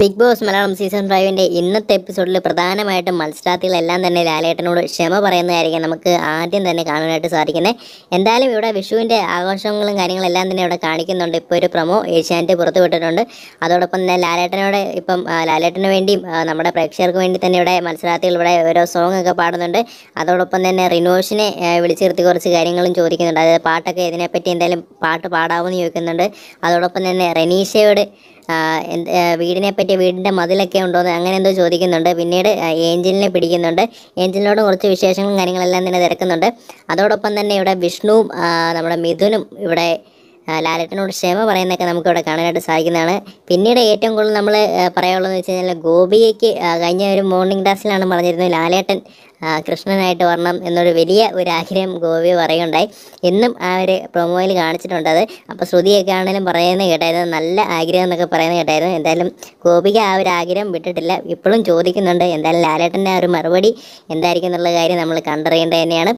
Big Boss Malayalam season ഫൈവിന്റെ ഇന്നത്തെ എപ്പിസോഡിൽ പ്രധാനമായിട്ടും മത്സരാർത്ഥികളെല്ലാം തന്നെ ലാലേട്ടനോട് ക്ഷമ പറയുന്നതായിരിക്കും നമുക്ക് ആദ്യം തന്നെ കാണാനായിട്ട് സാധിക്കുന്നത്. എന്തായാലും ഇവിടെ വിഷുവിന്റെ ആഘോഷങ്ങളും കാര്യങ്ങളെല്ലാം തന്നെ ഇവിടെ കാണിക്കുന്നുണ്ട്. ഇപ്പോൾ ഒരു പ്രൊമോ ഏഷ്യാനെറ്റ് പുറത്തു വിട്ടിട്ടുണ്ട്. അതോടൊപ്പം തന്നെ ലാലേട്ടനോട് ഇപ്പം ലാലേട്ടന് വേണ്ടിയും നമ്മുടെ പ്രേക്ഷകർക്ക് വേണ്ടി തന്നെ ഇവിടെ മത്സരാർത്ഥികൾ ഇവിടെ ഓരോ സോങ് ഒക്കെ പാടുന്നുണ്ട്. അതോടൊപ്പം തന്നെ റിനോഷിനെ വിളിച്ചിരുത്തി കുറച്ച് കാര്യങ്ങളും ചോദിക്കുന്നുണ്ട്. അതായത് പാട്ടൊക്കെ ഇതിനെപ്പറ്റി എന്തായാലും പാട്ട് പാടാമെന്ന് ചോദിക്കുന്നുണ്ട്. അതോടൊപ്പം തന്നെ റെനീഷയോട് വീടിനെ പറ്റി വീടിന്റെ മതിലൊക്കെ ഉണ്ടോയെന്ന് അങ്ങനെ എന്തോ ചോദിക്കുന്നുണ്ട്. പിന്നീട് ഏഞ്ചലിനെ പിടിക്കുന്നുണ്ട്. ഏഞ്ചലിനോട് കുറച്ച് വിശേഷങ്ങളും കാര്യങ്ങളെല്ലാം തന്നെ തിരക്കുന്നുണ്ട്. അതോടൊപ്പം തന്നെ ഇവിടെ വിഷ്ണുവും നമ്മുടെ മിഥുനും ഇവിടെ ലാലേട്ടനോട് ക്ഷമ പറയുന്നതൊക്കെ നമുക്കിവിടെ കാണാനായിട്ട് സാധിക്കുന്നതാണ്. പിന്നീട് ഏറ്റവും കൂടുതൽ നമ്മൾ പറയാനുള്ളതെന്ന് വെച്ച് കഴിഞ്ഞാൽ ഗോപിയയ്ക്ക് ആ, കഴിഞ്ഞ ഒരു മോർണിംഗ് ടാസ്കിലാണ് പറഞ്ഞിരുന്നത് ലാലേട്ടൻ കൃഷ്ണനായിട്ട് വരണം എന്നൊരു വലിയ ഒരു ആഗ്രഹം ഗോപി പറയുകയുണ്ടായി. എന്നും ആ ഒരു പ്രൊമോയിൽ കാണിച്ചിട്ടുണ്ട് അത്. അപ്പോൾ ശ്രുതിയൊക്കെ ആണെങ്കിലും പറയുന്നത് കേട്ടായിരുന്നു. നല്ല ആഗ്രഹം എന്നൊക്കെ പറയുന്നത് കേട്ടായിരുന്നു. എന്തായാലും ഗോപിക ആ ഒരു ആഗ്രഹം വിട്ടിട്ടില്ല. ഇപ്പോഴും ചോദിക്കുന്നുണ്ട് എന്തായാലും ലാലേട്ടന്റെ ആ ഒരു മറുപടി എന്തായിരിക്കും എന്നുള്ള കാര്യം നമ്മൾ കണ്ടറിയേണ്ടത് തന്നെയാണ്.